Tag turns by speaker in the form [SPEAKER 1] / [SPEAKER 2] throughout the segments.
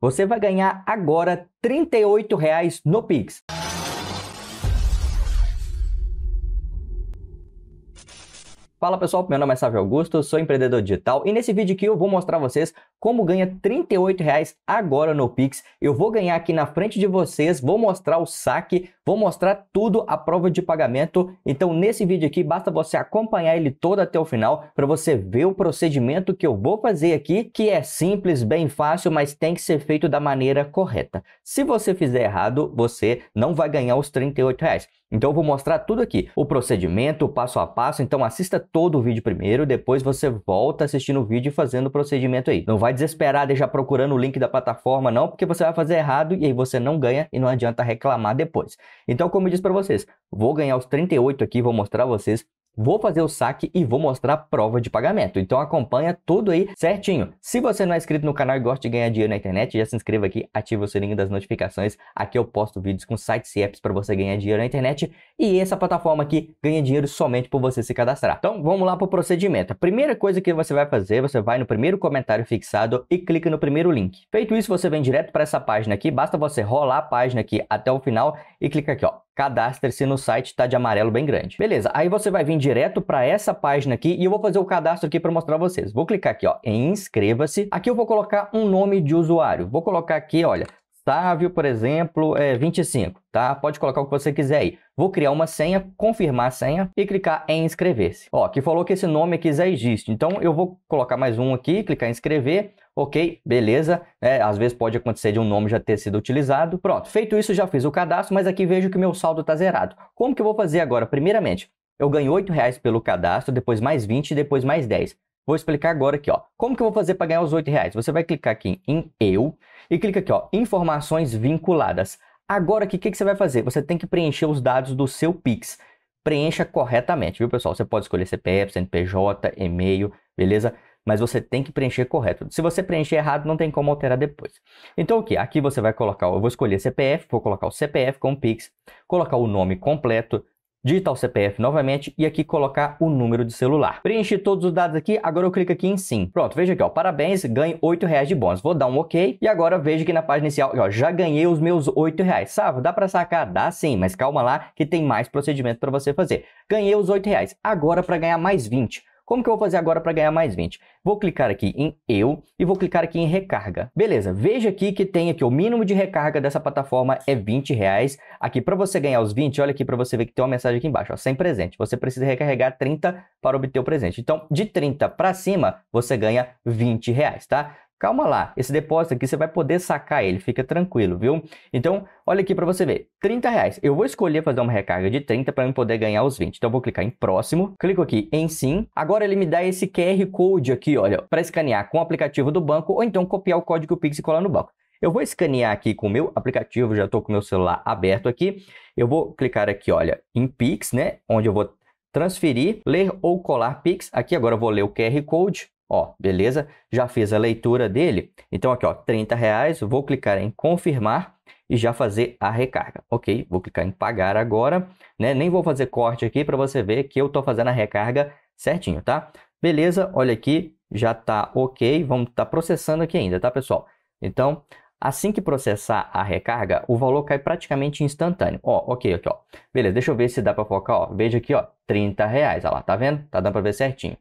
[SPEAKER 1] você vai ganhar agora 38 reais no Pix. Fala pessoal, meu nome é Sávio Augusto, sou empreendedor digital e nesse vídeo aqui eu vou mostrar a vocês como ganha 38 reais agora no Pix. Eu vou ganhar aqui na frente de vocês, vou mostrar o saque, vou mostrar tudo a prova de pagamento. Então nesse vídeo aqui basta você acompanhar ele todo até o final para você ver o procedimento que eu vou fazer aqui, que é simples, bem fácil, mas tem que ser feito da maneira correta. Se você fizer errado, você não vai ganhar os 38 reais. Então eu vou mostrar tudo aqui, o procedimento, o passo a passo, então assista todo o vídeo primeiro, depois você volta assistindo o vídeo e fazendo o procedimento aí. Não vai desesperar, deixar procurando o link da plataforma não, porque você vai fazer errado e aí você não ganha e não adianta reclamar depois. Então como eu disse para vocês, vou ganhar os 38 aqui, vou mostrar a vocês Vou fazer o saque e vou mostrar a prova de pagamento. Então acompanha tudo aí certinho. Se você não é inscrito no canal e gosta de ganhar dinheiro na internet, já se inscreva aqui, ativa o sininho das notificações. Aqui eu posto vídeos com sites e apps para você ganhar dinheiro na internet. E essa plataforma aqui ganha dinheiro somente por você se cadastrar. Então vamos lá para o procedimento. A primeira coisa que você vai fazer, você vai no primeiro comentário fixado e clica no primeiro link. Feito isso, você vem direto para essa página aqui. Basta você rolar a página aqui até o final e clica aqui, ó cadastre-se no site, tá de amarelo bem grande. Beleza, aí você vai vir direto para essa página aqui e eu vou fazer o cadastro aqui para mostrar vocês. Vou clicar aqui ó, em inscreva-se. Aqui eu vou colocar um nome de usuário. Vou colocar aqui, olha, Sávio, por exemplo, é 25, tá? Pode colocar o que você quiser aí. Vou criar uma senha, confirmar a senha e clicar em inscrever-se. Ó, aqui falou que esse nome aqui já existe, então eu vou colocar mais um aqui, clicar em inscrever. Ok, beleza. É, às vezes pode acontecer de um nome já ter sido utilizado. Pronto, feito isso, já fiz o cadastro, mas aqui vejo que meu saldo está zerado. Como que eu vou fazer agora? Primeiramente, eu ganho R$ reais pelo cadastro, depois mais 20 e depois mais 10. Vou explicar agora aqui, ó. Como que eu vou fazer para ganhar os R$ reais? Você vai clicar aqui em Eu e clica aqui, ó, Informações vinculadas. Agora, o que, que você vai fazer? Você tem que preencher os dados do seu Pix. Preencha corretamente, viu, pessoal? Você pode escolher CPF, CNPJ, e-mail, beleza? Mas você tem que preencher correto. Se você preencher errado, não tem como alterar depois. Então o que? Aqui você vai colocar, eu vou escolher CPF, vou colocar o CPF com Pix, colocar o nome completo, digitar o CPF novamente e aqui colocar o número de celular. Preenchi todos os dados aqui, agora eu clico aqui em sim. Pronto, veja aqui, ó, parabéns, ganhe 8 reais de bônus. Vou dar um ok e agora veja que na página inicial, ó, já ganhei os meus 8 reais. Sabe, dá para sacar? Dá sim, mas calma lá que tem mais procedimento para você fazer. Ganhei os 8 reais. Agora para ganhar mais 20. Como que eu vou fazer agora para ganhar mais 20? Vou clicar aqui em Eu e vou clicar aqui em Recarga. Beleza, veja aqui que tem aqui o mínimo de recarga dessa plataforma é 20 reais. Aqui para você ganhar os 20, olha aqui para você ver que tem uma mensagem aqui embaixo, ó, sem presente. Você precisa recarregar 30 para obter o presente. Então, de 30 para cima, você ganha 20 reais, tá? Calma lá, esse depósito aqui você vai poder sacar ele, fica tranquilo, viu? Então, olha aqui para você ver, 30 reais. Eu vou escolher fazer uma recarga de 30 para eu poder ganhar os 20. Então, eu vou clicar em próximo, clico aqui em sim. Agora ele me dá esse QR Code aqui, olha, para escanear com o aplicativo do banco ou então copiar o código Pix e colar no banco. Eu vou escanear aqui com o meu aplicativo, já estou com o meu celular aberto aqui. Eu vou clicar aqui, olha, em Pix, né? Onde eu vou transferir, ler ou colar Pix. Aqui agora eu vou ler o QR Code. Ó, beleza? Já fiz a leitura dele. Então aqui, ó, 30 reais. Vou clicar em confirmar e já fazer a recarga. Ok, vou clicar em pagar agora, né? Nem vou fazer corte aqui para você ver que eu estou fazendo a recarga certinho, tá? Beleza, olha aqui, já tá ok. Vamos estar tá processando aqui ainda, tá, pessoal? Então, assim que processar a recarga, o valor cai praticamente instantâneo. Ó, ok, aqui, ó. Beleza, deixa eu ver se dá para focar, ó. Veja aqui, ó, 30 reais, olha lá, tá vendo? Tá dando para ver certinho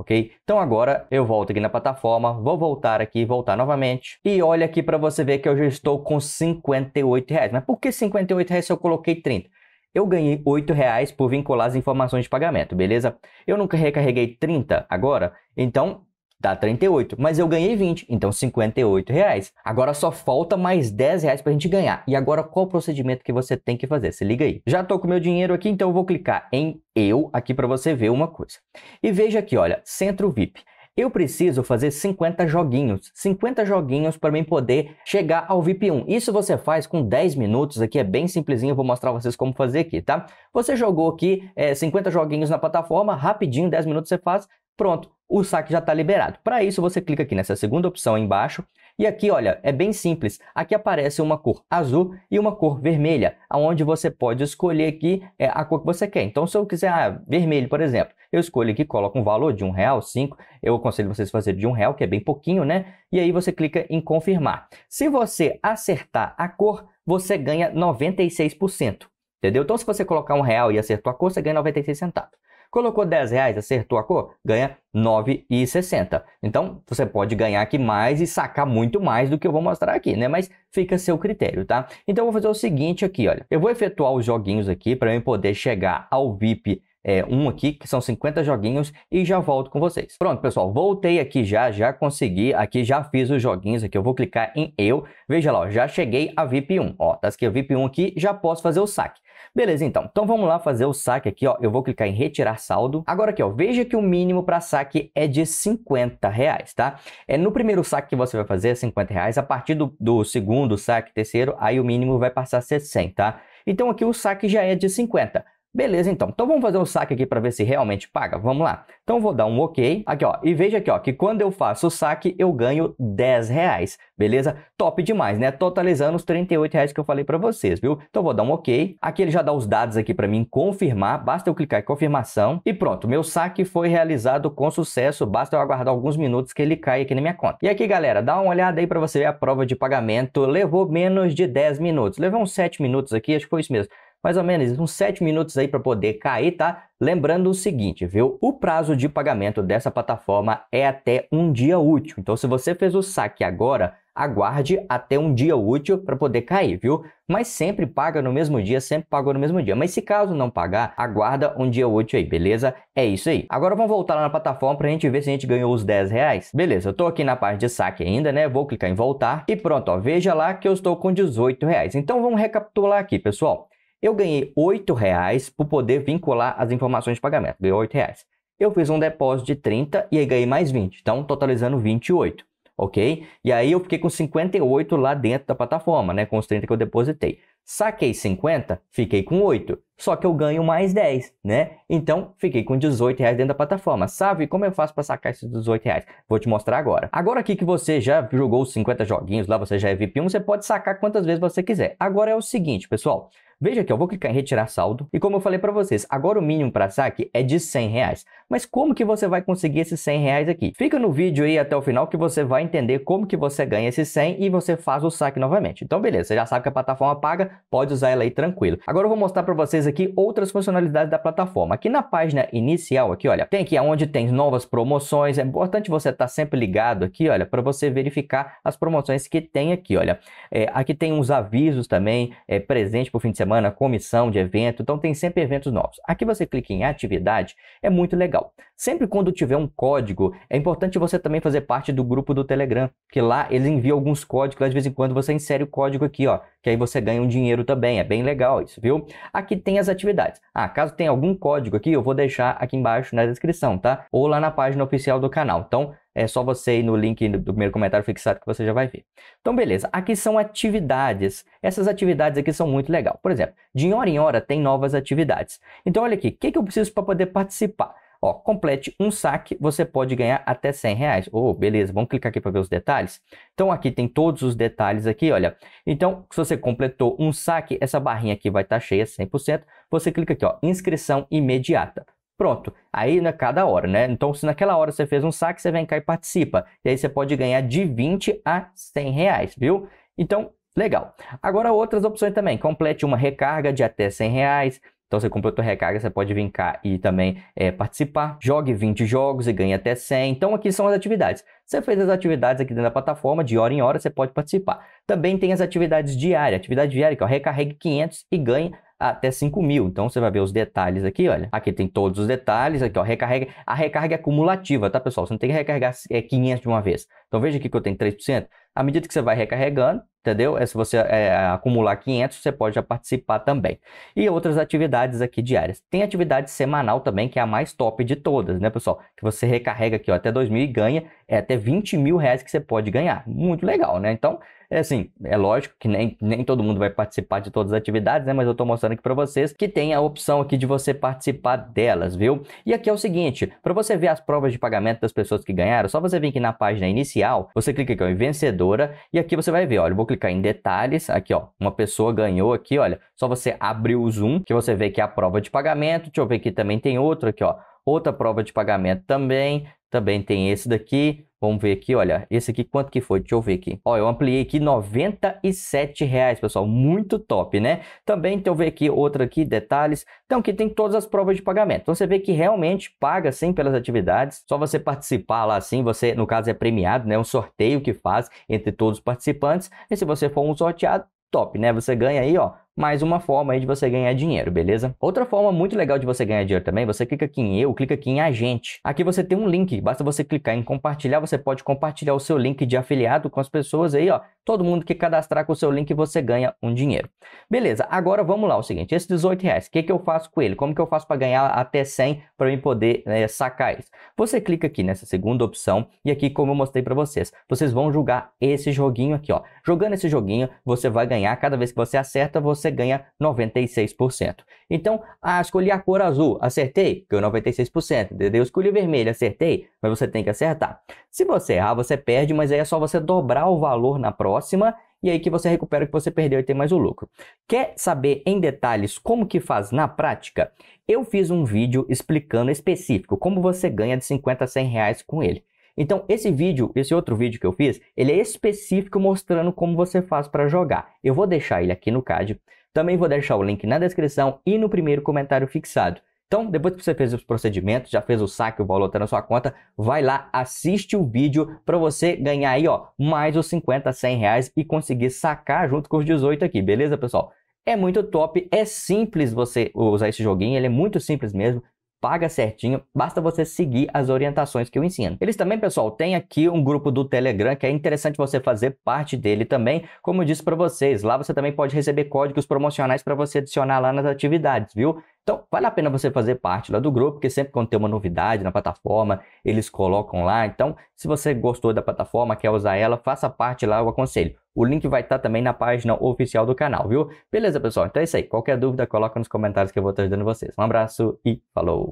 [SPEAKER 1] ok? Então agora eu volto aqui na plataforma, vou voltar aqui, voltar novamente. E olha aqui para você ver que eu já estou com 58 reais. Mas por que 58 reais se eu coloquei 30? Eu ganhei 8 reais por vincular as informações de pagamento, beleza? Eu nunca recarreguei 30 agora, então dá 38, mas eu ganhei 20, então 58 reais. Agora só falta mais 10 reais para a gente ganhar. E agora qual o procedimento que você tem que fazer? Se liga aí. Já estou com meu dinheiro aqui, então eu vou clicar em Eu aqui para você ver uma coisa. E veja aqui, olha, Centro VIP. Eu preciso fazer 50 joguinhos, 50 joguinhos para mim poder chegar ao VIP 1. Isso você faz com 10 minutos, aqui é bem simplesinho, eu vou mostrar vocês como fazer aqui, tá? Você jogou aqui é, 50 joguinhos na plataforma, rapidinho, 10 minutos você faz, pronto, o saque já está liberado. Para isso, você clica aqui nessa segunda opção embaixo e aqui, olha, é bem simples. Aqui aparece uma cor azul e uma cor vermelha, onde você pode escolher aqui é, a cor que você quer. Então, se eu quiser ah, vermelho, por exemplo, eu escolho aqui, coloco um valor de um real, cinco. Eu aconselho vocês fazer de um real, que é bem pouquinho, né? E aí você clica em confirmar. Se você acertar a cor, você ganha 96%. Entendeu? Então, se você colocar um real e acertou a cor, você ganha 96 centavos. Colocou 10 reais, acertou a cor, ganha 9,60. Então, você pode ganhar aqui mais e sacar muito mais do que eu vou mostrar aqui, né? Mas fica a seu critério, tá? Então, eu vou fazer o seguinte aqui, olha. Eu vou efetuar os joguinhos aqui para eu poder chegar ao VIP é, um aqui, que são 50 joguinhos, e já volto com vocês. Pronto, pessoal, voltei aqui já, já consegui, aqui já fiz os joguinhos aqui, eu vou clicar em eu, veja lá, ó, já cheguei a VIP 1, ó, tá aqui a VIP 1 aqui, já posso fazer o saque. Beleza, então. Então vamos lá fazer o saque aqui, ó. Eu vou clicar em retirar saldo. Agora aqui, ó, veja que o mínimo para saque é de 50 reais, tá? É no primeiro saque que você vai fazer é 50 reais. A partir do, do segundo saque, terceiro, aí o mínimo vai passar a ser 100, tá? Então aqui o saque já é de 50. Beleza, então. Então vamos fazer um saque aqui para ver se realmente paga. Vamos lá. Então vou dar um OK. Aqui, ó. E veja aqui, ó, que quando eu faço o saque, eu ganho 10 reais. Beleza? Top demais, né? Totalizando os 38 reais que eu falei para vocês, viu? Então vou dar um OK. Aqui ele já dá os dados aqui para mim confirmar. Basta eu clicar em confirmação. E pronto, meu saque foi realizado com sucesso. Basta eu aguardar alguns minutos que ele cai aqui na minha conta. E aqui, galera, dá uma olhada aí para você ver a prova de pagamento. Levou menos de 10 minutos. Levou uns 7 minutos aqui, acho que foi isso mesmo mais ou menos uns 7 minutos aí para poder cair, tá? Lembrando o seguinte, viu? O prazo de pagamento dessa plataforma é até um dia útil. Então, se você fez o saque agora, aguarde até um dia útil para poder cair, viu? Mas sempre paga no mesmo dia, sempre pagou no mesmo dia. Mas se caso não pagar, aguarda um dia útil aí, beleza? É isso aí. Agora vamos voltar lá na plataforma para a gente ver se a gente ganhou os 10 reais. Beleza, eu estou aqui na parte de saque ainda, né? Vou clicar em voltar e pronto, ó, veja lá que eu estou com 18 reais. Então vamos recapitular aqui, pessoal. Eu ganhei R$ reais por poder vincular as informações de pagamento. Ganhei R$ reais. Eu fiz um depósito de 30 e aí ganhei mais 20. Então, totalizando 28, ok? E aí eu fiquei com 58 lá dentro da plataforma, né? Com os 30 que eu depositei. Saquei 50, fiquei com 8. Só que eu ganho mais 10, né? Então, fiquei com 18 reais dentro da plataforma. Sabe como eu faço para sacar esses 18 reais? Vou te mostrar agora. Agora aqui que você já jogou os 50 joguinhos, lá você já é VIP1, você pode sacar quantas vezes você quiser. Agora é o seguinte, pessoal. Veja aqui, eu vou clicar em retirar saldo e como eu falei para vocês, agora o mínimo para saque é de 100 reais. Mas como que você vai conseguir esses 100 reais aqui? Fica no vídeo aí até o final que você vai entender como que você ganha esses 100 e você faz o saque novamente. Então beleza, você já sabe que a plataforma paga, pode usar ela aí tranquilo. Agora eu vou mostrar para vocês aqui outras funcionalidades da plataforma. Aqui na página inicial, aqui olha, tem aqui onde tem novas promoções, é importante você estar tá sempre ligado aqui, olha, para você verificar as promoções que tem aqui, olha. É, aqui tem uns avisos também, é, presente para o fim de semana semana, comissão de evento, então tem sempre eventos novos. Aqui você clica em atividade, é muito legal. Sempre quando tiver um código, é importante você também fazer parte do grupo do Telegram, que lá eles enviam alguns códigos, de vez em quando você insere o código aqui, ó, que aí você ganha um dinheiro também, é bem legal isso, viu? Aqui tem as atividades. Ah, caso tenha algum código aqui, eu vou deixar aqui embaixo na descrição, tá? Ou lá na página oficial do canal. Então, é só você ir no link do primeiro comentário fixado que você já vai ver. Então, beleza. Aqui são atividades. Essas atividades aqui são muito legais. Por exemplo, de hora em hora tem novas atividades. Então, olha aqui. O que, que eu preciso para poder participar? Ó, complete um saque, você pode ganhar até 100 reais. Oh, beleza, vamos clicar aqui para ver os detalhes. Então, aqui tem todos os detalhes aqui, olha. Então, se você completou um saque, essa barrinha aqui vai estar tá cheia 100%. Você clica aqui, ó, inscrição imediata. Pronto, aí na cada hora, né? Então, se naquela hora você fez um saque, você vem cá e participa. E aí você pode ganhar de 20 a 100 reais, viu? Então, legal. Agora, outras opções também. Complete uma recarga de até 100 reais. Então, você completou a recarga, você pode vir cá e também é, participar. Jogue 20 jogos e ganhe até 100. Então, aqui são as atividades. Você fez as atividades aqui dentro da plataforma, de hora em hora, você pode participar. Também tem as atividades diárias. Atividade diária, que é recarregue 500 e ganhe até 5 mil. Então você vai ver os detalhes aqui, olha. Aqui tem todos os detalhes, aqui ó, recarrega. A recarga é acumulativa, tá pessoal? Você não tem que recarregar 500 é, de uma vez. Então veja aqui que eu tenho 3%. À medida que você vai recarregando, entendeu? É, se você é, acumular 500, você pode já participar também. E outras atividades aqui diárias. Tem atividade semanal também, que é a mais top de todas, né, pessoal? Que você recarrega aqui ó, até 2 mil e ganha é até 20 mil reais que você pode ganhar. Muito legal, né? Então, é assim, é lógico que nem, nem todo mundo vai participar de todas as atividades, né? Mas eu tô mostrando aqui para vocês que tem a opção aqui de você participar delas, viu? E aqui é o seguinte, para você ver as provas de pagamento das pessoas que ganharam, só você vir aqui na página inicial, você clica aqui ó, em vencedora e aqui você vai ver, olha, vou clicar em detalhes, aqui ó, uma pessoa ganhou aqui, olha, só você abrir o zoom que você vê que é a prova de pagamento, deixa eu ver aqui também tem outro aqui, ó, outra prova de pagamento também, também tem esse daqui, Vamos ver aqui, olha, esse aqui quanto que foi? Deixa eu ver aqui. Ó, eu ampliei aqui 97 reais, pessoal, muito top, né? Também, eu ver aqui, outra aqui, detalhes. Então, aqui tem todas as provas de pagamento. Então, você vê que realmente paga sim pelas atividades. Só você participar lá assim, você, no caso, é premiado, né? Um sorteio que faz entre todos os participantes. E se você for um sorteado, top, né? Você ganha aí, ó, mais uma forma aí de você ganhar dinheiro, beleza? Outra forma muito legal de você ganhar dinheiro também, você clica aqui em eu, clica aqui em agente. Aqui você tem um link, basta você clicar em compartilhar, você pode compartilhar o seu link de afiliado com as pessoas aí, ó. Todo mundo que cadastrar com o seu link, você ganha um dinheiro. Beleza, agora vamos lá, o seguinte, esses 18 reais, o que, que eu faço com ele? Como que eu faço para ganhar até 100 para eu poder né, sacar eles? Você clica aqui nessa segunda opção e aqui, como eu mostrei para vocês, vocês vão jogar esse joguinho aqui, ó. Jogando esse joguinho, você vai ganhar, cada vez que você acerta, você ganha 96%. Então, ah, escolhi a cor azul, acertei, ganhou 96%. Eu escolhi vermelho, acertei, mas você tem que acertar. Se você errar, você perde, mas aí é só você dobrar o valor na próxima e aí que você recupera o que você perdeu e tem mais o lucro. Quer saber em detalhes como que faz na prática? Eu fiz um vídeo explicando específico como você ganha de 50 a 100 reais com ele. Então, esse vídeo, esse outro vídeo que eu fiz, ele é específico mostrando como você faz para jogar. Eu vou deixar ele aqui no card. Também vou deixar o link na descrição e no primeiro comentário fixado. Então, depois que você fez os procedimentos, já fez o saque, o valor está na sua conta, vai lá, assiste o vídeo para você ganhar aí, ó, mais os 50, 100 reais e conseguir sacar junto com os 18 aqui, beleza, pessoal? É muito top, é simples você usar esse joguinho, ele é muito simples mesmo paga certinho, basta você seguir as orientações que eu ensino. Eles também, pessoal, tem aqui um grupo do Telegram que é interessante você fazer parte dele também, como eu disse para vocês, lá você também pode receber códigos promocionais para você adicionar lá nas atividades, viu? Então, vale a pena você fazer parte lá do grupo, porque sempre quando tem uma novidade na plataforma, eles colocam lá. Então, se você gostou da plataforma, quer usar ela, faça parte lá, eu aconselho. O link vai estar também na página oficial do canal, viu? Beleza, pessoal? Então é isso aí. Qualquer dúvida, coloca nos comentários que eu vou estar ajudando vocês. Um abraço e falou!